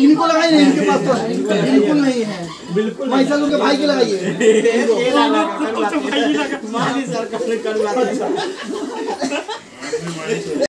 इनको लगाई नहीं इनके पास तो बिल्कुल नहीं है। बिल्कुल महिषासुर के भाई के लगाइए।